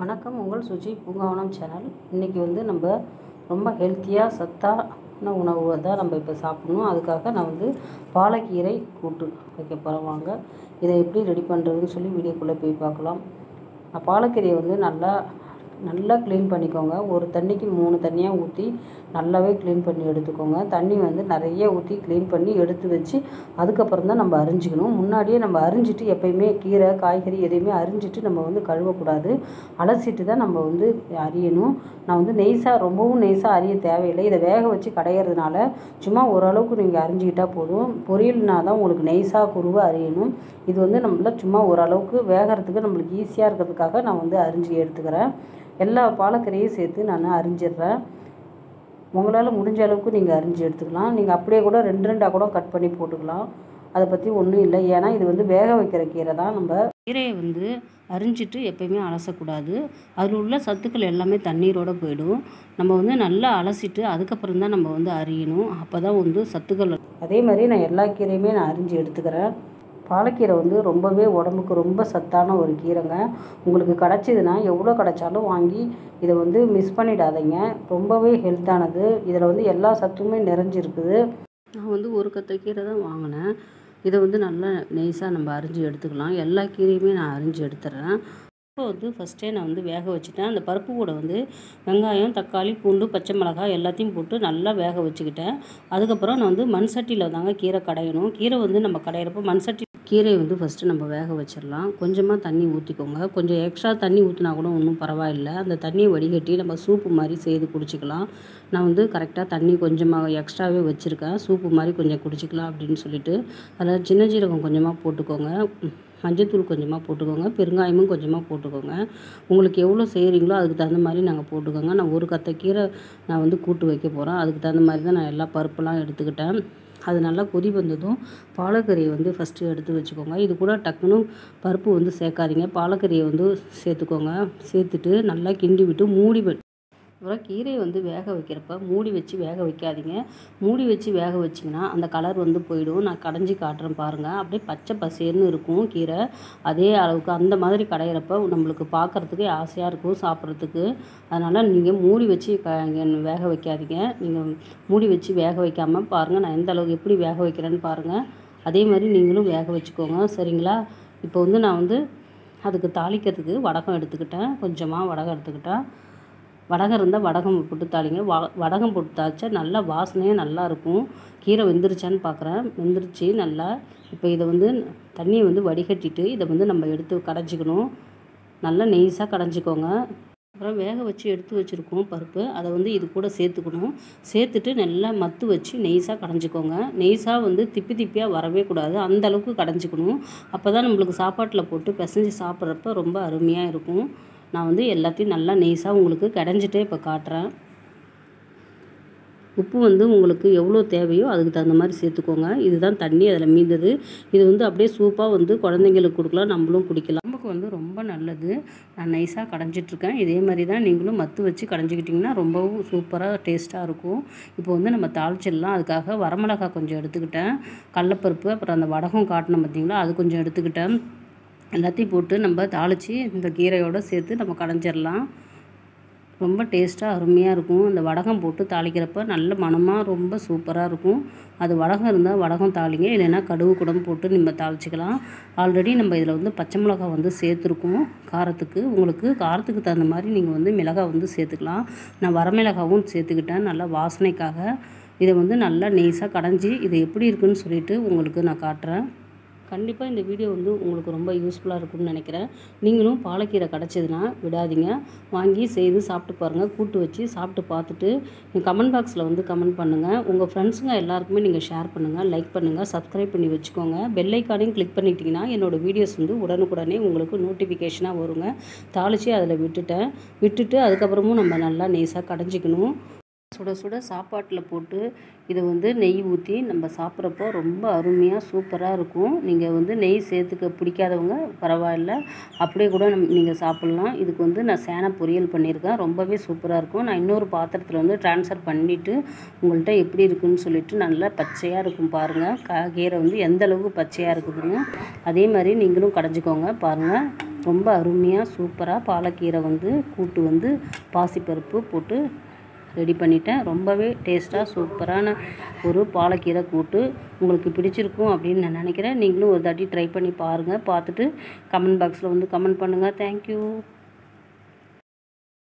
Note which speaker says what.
Speaker 1: வணக்கம் உங்கள் சுஜி பூங்காவனம் சேனல். இன்றைக்கி வந்து நம்ம ரொம்ப ஹெல்த்தியாக சத்தான உணவு தான் நம்ம இப்போ சாப்பிட்ணும். அதுக்காக நான் வந்து பாலக்கீரை கூட்டு வைக்க போகிறேன் வாங்க இதை எப்படி ரெடி பண்ணுறதுன்னு சொல்லி வீடியோக்குள்ளே போய் பார்க்கலாம். நான் பாலக்கீரையை வந்து நல்லா நல்லா க்ளீன் பண்ணிக்கோங்க. ஒரு தண்ணிக்கு மூணு தண்ணியாக ஊற்றி நல்லாவே க்ளீன் பண்ணி எடுத்துக்கோங்க. தண்ணி வந்து நிறைய ஊற்றி க்ளீன் பண்ணி எடுத்து வச்சு அதுக்கப்புறம் தான் நம்ம அரிஞ்சிக்கணும். முன்னாடியே நம்ம அரிஞ்சிட்டு எப்பயுமே கீரை காய்கறி எதையுமே அரிஞ்சிட்டு நம்ம வந்து கழுவக்கூடாது. அலசிட்டு தான் நம்ம வந்து அரியணும். நான் வந்து நெய்ஸாக ரொம்பவும் நெய்ஸாக அரிய தேவையில்லை. இதை வேக வச்சு கடையிறதுனால சும்மா ஓரளவுக்கு நீங்கள் அரிஞ்சிக்கிட்டால் போதும். பொரியல்னா தான் உங்களுக்கு நெய்ஸாக குருவை அரியணும். இது வந்து நம்மள சும்மா ஓரளவுக்கு வேகிறதுக்கு நம்மளுக்கு ஈஸியாக இருக்கிறதுக்காக நான் வந்து அரிஞ்சு எடுத்துக்கிறேன். எல்லா பாலக்கீரையும் சேர்த்து நான் அரிஞ்சிடுறேன். உங்களால் முடிஞ்ச அளவுக்கு நீங்கள் அரிஞ்சு எடுத்துக்கலாம். நீங்கள் அப்படியே கூட ரெண்டு ரெண்டாக கூட கட் பண்ணி போட்டுக்கலாம். அதை பற்றி ஒன்றும் இல்லை. ஏன்னா இது வந்து வேக வைக்கிற கீரை தான். நம்ம கீரையை வந்து அரிஞ்சிட்டு எப்பயுமே அலசக்கூடாது. அதில் உள்ள சத்துக்கள் எல்லாமே தண்ணீரோடு போயிடும். நம்ம வந்து நல்லா அலசிட்டு அதுக்கப்புறம் தான் நம்ம வந்து அரியணும். அப்போ தான் வந்து சத்துக்கள் அதே மாதிரி நான் எல்லா கீரையுமே நான் அரிஞ்சு எடுத்துக்கிறேன். பாலக்கீரை வந்து ரொம்பவே உடம்புக்கு ரொம்ப சத்தான ஒரு கீரைங்க. உங்களுக்கு கிடச்சிதுன்னா எவ்வளோ கிடச்சாலும் வாங்கி இதை வந்து மிஸ் பண்ணிடாதீங்க. ரொம்பவே ஹெல்த்தானது இதில் வந்து எல்லா சத்துமே நிறைஞ்சிருக்குது. நான் வந்து ஒரு கத்தை கீரை தான் வாங்கினேன். இதை வந்து நல்லா நெய்ஸாக நம்ம அரிஞ்சு எடுத்துக்கலாம். எல்லா கீரையுமே நான் அரிஞ்சு எடுத்துடுறேன் பருப்பை வந்து ஃபஸ்ட்டே நான் வந்து வேக வச்சுட்டேன். அந்த பருப்பு கூட வந்து வெங்காயம் தக்காளி பூண்டு பச்சை மிளகாய் எல்லாத்தையும் போட்டு நல்லா வேக வச்சுக்கிட்டேன். அதுக்கப்புறம் நான் வந்து மண் சட்டியில் தாங்க கீரை கடையணும். கீரை வந்து நம்ம கடையிறப்போ மண் சட்டி கீரையை வந்து ஃபஸ்ட்டு நம்ம வேக வச்சிடலாம். கொஞ்சமாக தண்ணி ஊற்றிக்கோங்க கொஞ்சம் எக்ஸ்ட்ரா தண்ணி ஊற்றினா கூட ஒன்றும் பரவாயில்லை. அந்த தண்ணியை வடிகட்டி நம்ம சூப்பு மாதிரி செய்து குடிச்சிக்கலாம். நான் வந்து கரெக்டாக தண்ணி கொஞ்சமாக எக்ஸ்ட்ராவே வச்சுருக்கேன். சூப்பு மாதிரி கொஞ்சம் குடிச்சிக்கலாம் அப்படின்னு சொல்லிட்டு. அதில் சின்ன ஜீரகம் கொஞ்சமாக போட்டுக்கோங்க. மஞ்சத்தூள் கொஞ்சமாக போட்டுக்கோங்க பெருங்காயமும் கொஞ்சமாக போட்டுக்கோங்க. உங்களுக்கு எவ்வளோ செய்கிறீங்களோ அதுக்கு தகுந்த மாதிரி நாங்கள் போட்டுக்கோங்க. நான் ஒரு கத்த கீரை நான் வந்து கூட்டு வைக்க போகிறேன் அதுக்கு தகுந்த மாதிரி தான் நான் எல்லா பருப்புலாம் எடுத்துக்கிட்டேன். அது நல்லா கொதி வந்ததும் பாலக்கறியை வந்து ஃபஸ்ட்டு எடுத்து வச்சுக்கோங்க. இது கூட டக்குன்னு பருப்பு வந்து சேர்க்காதீங்க. பாலக்கறியை வந்து சேர்த்துக்கோங்க. சேர்த்துட்டு நல்லா கிண்டி விட்டு மூடி அப்புறம் கீரையை வந்து வேக வைக்கிறப்ப மூடி வச்சு வேக வைக்காதீங்க. மூடி வச்சு வேக வச்சிங்கன்னா அந்த கலர் வந்து போயிடும். நான் கடைஞ்சி காட்டுறேன் பாருங்கள் அப்படியே பச்சை பசேர்னு இருக்கும் கீரை. அதே அளவுக்கு அந்த மாதிரி கடையிறப்ப நம்மளுக்கு பார்க்குறதுக்கு ஆசையாக இருக்கும் சாப்பிட்றதுக்கு. அதனால் நீங்கள் மூடி வச்சு க வேக வைக்காதீங்க. நீங்கள் மூடி வச்சு வேக வைக்காமல் பாருங்கள் நான் எந்த அளவுக்கு எப்படி வேக வைக்கிறேன்னு பாருங்கள் அதே மாதிரி நீங்களும் வேக வச்சுக்கோங்க. சரிங்களா? இப்போ வந்து நான் வந்து அதுக்கு தாளிக்கிறதுக்கு வடகம் எடுத்துக்கிட்டேன். கொஞ்சமாக வடகம் எடுத்துக்கிட்டேன். வடகம் இருந்தால் வடகம் போட்டு தாளிங்க. வ வடகம் போட்டு தாளித்தா நல்லா வாசனையாக நல்லாயிருக்கும் கீரை வெந்துருச்சான்னு பார்க்குறேன் வெந்துருச்சு நல்லா. இப்போ இதை வந்து தண்ணியை வந்து வடிகட்டிட்டு இதை வந்து நம்ம எடுத்து கடைஞ்சிக்கணும். நல்லா நெய்ஸாக கடைஞ்சிக்கோங்க. அப்புறம் வேக வச்சு எடுத்து வச்சுருக்கோம் பருப்பு. அதை வந்து இது கூட சேர்த்துக்கணும். சேர்த்துட்டு நல்லா மத்து வச்சு நெய்ஸாக கடைஞ்சிக்கோங்க. நெய்ஸாக வந்து திப்பி திப்பியாக வரவே கூடாது. அந்தளவுக்கு கடைஞ்சிக்கணும். அப்போ தான் நம்மளுக்கு சாப்பாட்டில் போட்டு பிசைஞ்சு சாப்பிட்றப்ப ரொம்ப அருமையாக இருக்கும். நான் வந்து எல்லாத்தையும் நல்லா நெய்ஸாக உங்களுக்கு கடைஞ்சிட்டே இப்போ காட்டுறேன். உப்பு வந்து உங்களுக்கு எவ்வளோ தேவையோ அதுக்கு தகுந்த மாதிரி சேர்த்துக்கோங்க. இதுதான் தண்ணி அதில் மீந்தது இது வந்து அப்படியே சூப்பாக வந்து குழந்தைங்களுக்கு கொடுக்கலாம் நம்மளும் குடிக்கலாம். நமக்கு வந்து ரொம்ப நல்லது. நான் நைஸாக கடைஞ்சிட்ருக்கேன். இதே மாதிரி தான் நீங்களும் மத்து வச்சு கடைஞ்சிக்கிட்டிங்கன்னா ரொம்பவும் சூப்பராக டேஸ்ட்டாக இருக்கும். இப்போ வந்து நம்ம தாளிச்சிடலாம். அதுக்காக வரமிளகாய் கொஞ்சம் எடுத்துக்கிட்டேன். கடலப்பருப்பு அப்புறம் அந்த வடகம் காட்டினோம் பார்த்திங்களா அது கொஞ்சம் எடுத்துக்கிட்டேன். எல்லாத்தையும் போட்டு நம்ம தாளித்து இந்த கீரையோடு சேர்த்து நம்ம கடைஞ்சிடலாம். ரொம்ப டேஸ்ட்டாக அருமையாக இருக்கும். அந்த வடகம் போட்டு தாளிக்கிறப்ப நல்ல மணமாக ரொம்ப சூப்பராக இருக்கும். அது வடகம் இருந்தால் வடகம் தாளிங்க இல்லைன்னா கடுகு குடம் போட்டு நம்ம தாளிச்சிக்கலாம். ஆல்ரெடி நம்ம இதில் வந்து பச்சை மிளகாய் வந்து சேர்த்துருக்கோம். காரத்துக்கு. உங்களுக்கு காரத்துக்கு தகுந்த மாதிரி நீங்கள் வந்து மிளகாய் வந்து சேர்த்துக்கலாம். நான் வரமிளகாவும் சேர்த்துக்கிட்டேன் நல்லா வாசனைக்காக. இதை வந்து நல்லா நெய்ஸாக கடைஞ்சி இது எப்படி இருக்குன்னு சொல்லிட்டு உங்களுக்கு நான் காட்டுறேன். கண்டிப்பாக இந்த வீடியோ வந்து உங்களுக்கு ரொம்ப யூஸ்ஃபுல்லாக இருக்கும்னு நினைக்கிறேன். நீங்களும் பாலக்கீரை கிடச்சதுன்னா விடாதீங்க. வாங்கி செய்து சாப்பிட்டு பாருங்கள் கூட்டு வச்சு சாப்பிட்டு பார்த்துட்டு கமெண்ட் பாக்ஸில் வந்து கமெண்ட் பண்ணுங்கள் உங்கள் ஃப்ரெண்ட்ஸுங்க எல்லாருக்குமே நீங்கள் ஷேர் பண்ணுங்கள் லைக் பண்ணுங்கள் சப்ஸ்கிரைப் பண்ணி வச்சுக்கோங்க. பெல்லைக்கானையும் கிளிக் பண்ணிட்டீங்கன்னா என்னோடய வீடியோஸ் வந்து உடனுக்குடனே உங்களுக்கு நோட்டிஃபிகேஷனாக வருங்க. தாளித்து அதில் விட்டுட்டேன். விட்டுட்டு அதுக்கப்புறமும் நம்ம நல்லா நெய்ஸாக கடைஞ்சிக்கணும். சுட சுட சாப்பாட்டில் போட்டு இதை வந்து நெய் ஊற்றி நம்ம சாப்பிட்றப்போ ரொம்ப அருமையாக சூப்பராக இருக்கும். நீங்கள் வந்து நெய் சேர்த்துக்க பிடிக்காதவங்க பரவாயில்ல. அப்படியே கூட நம் நீங்கள் சாப்பிட்லாம். இதுக்கு வந்து நான் சேனை பொரியல் பண்ணியிருக்கேன். ரொம்பவே சூப்பராக இருக்கும். நான் இன்னொரு பாத்திரத்தில் வந்து ட்ரான்ஸ்ஃபர் பண்ணிவிட்டு உங்கள்கிட்ட எப்படி இருக்குன்னு சொல்லிவிட்டு நல்லா பச்சையாக இருக்கும் பாருங்கள் கா கீரை வந்து எந்த அளவுக்கு பச்சையாக இருக்குதுங்க. அதே மாதிரி நீங்களும் கடைஞ்சிக்கோங்க பாருங்கள் ரொம்ப அருமையாக சூப்பராக பாலக்கீரை வந்து கூட்டு வந்து பாசிப்பருப்பு போட்டு ரெடி பண்ணிட்டேன். ரொம்பவே டேஸ்ட்டாக சூப்பரான ஒரு பாலக்கீரை கூட்டு உங்களுக்கு பிடிச்சிருக்கும் அப்படின்னு நான் நினைக்கிறேன். நீங்களும் ஒரு தாட்டி ட்ரை பண்ணி பாருங்கள் பார்த்துட்டு கமெண்ட் பாக்ஸில் வந்து கமெண்ட் பண்ணுங்கள் தேங்க்யூ